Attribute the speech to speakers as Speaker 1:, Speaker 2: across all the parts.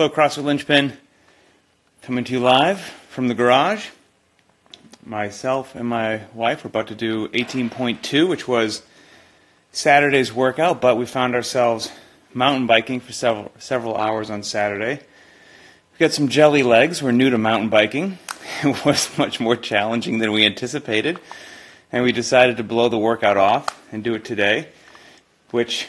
Speaker 1: Hello, CrossFit Linchpin. Coming to you live from the garage. Myself and my wife are about to do 18.2, which was Saturday's workout, but we found ourselves mountain biking for several several hours on Saturday. We got some jelly legs. We're new to mountain biking. It was much more challenging than we anticipated, and we decided to blow the workout off and do it today, which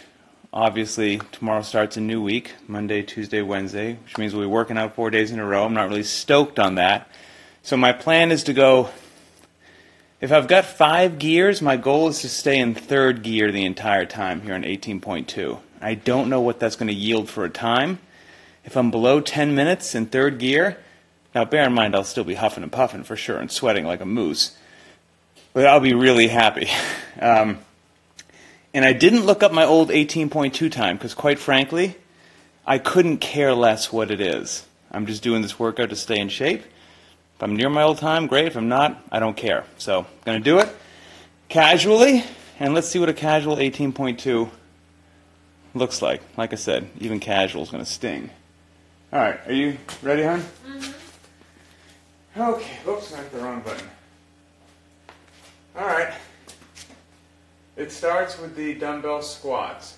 Speaker 1: obviously tomorrow starts a new week Monday, Tuesday, Wednesday, which means we'll be working out four days in a row. I'm not really stoked on that. So my plan is to go. If I've got five gears, my goal is to stay in third gear the entire time here on 18.2. I don't know what that's going to yield for a time. If I'm below 10 minutes in third gear, now bear in mind I'll still be huffing and puffing for sure and sweating like a moose, but I'll be really happy. Um, and I didn't look up my old 18.2 time because, quite frankly, I couldn't care less what it is. I'm just doing this workout to stay in shape. If I'm near my old time, great. If I'm not, I don't care. So, I'm going to do it casually, and let's see what a casual 18.2 looks like. Like I said, even casual is going to sting. All right, are you ready, hon? Mm-hmm. Okay. Oops, I hit the wrong button. All right. It starts with the dumbbell squats.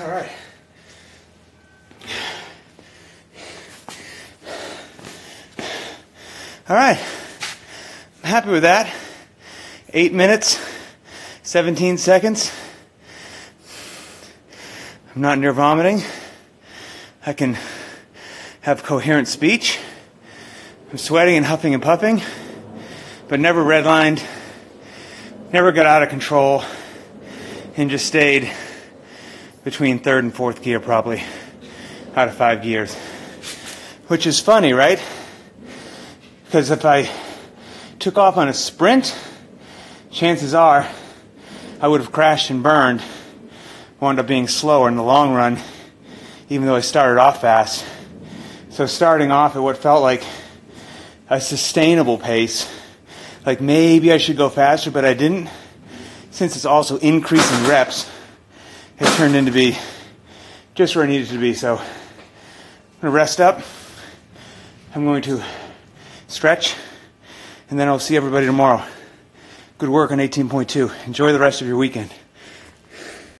Speaker 1: All right. All right. I'm happy with that. Eight minutes, 17 seconds. I'm not near vomiting. I can have coherent speech. I'm sweating and huffing and puffing, but never redlined, never got out of control, and just stayed between third and fourth gear probably out of five gears. Which is funny, right? Because if I took off on a sprint, chances are I would have crashed and burned, wound up being slower in the long run, even though I started off fast. So starting off at what felt like a sustainable pace, like maybe I should go faster, but I didn't. Since it's also increasing reps, it turned into be just where I needed to be. So I'm gonna rest up. I'm going to stretch, and then I'll see everybody tomorrow. Good work on 18.2. Enjoy the rest of your weekend.